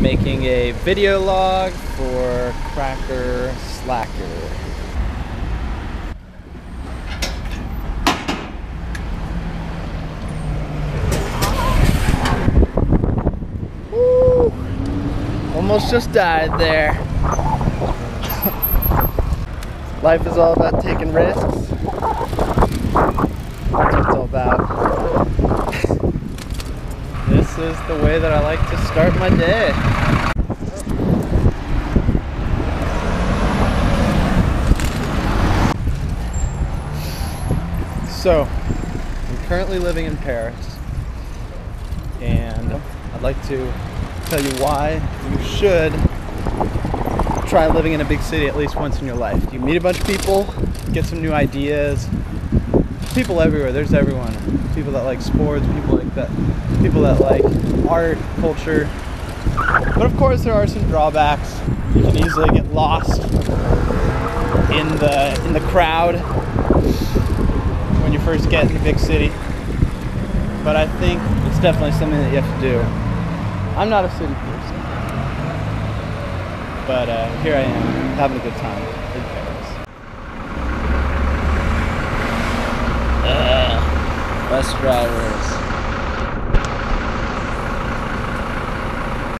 Making a video log for Kracker Slacker. Woo! Almost just died there. Life is all about taking risks. That's what it's all about. This is the way that I like to start my day. So, I'm currently living in Paris, and I'd like to tell you why you should try living in a big city at least once in your life. You meet a bunch of people, get some new ideas. People everywhere, there's everyone. People that like sports, people like that, people that like art, culture. But of course, there are some drawbacks. You can easily get lost in the in the crowd when you first get in a big city. But I think it's definitely something that you have to do. I'm not a city person, but uh, here I am having a good time in Paris. Ugh, bus drivers.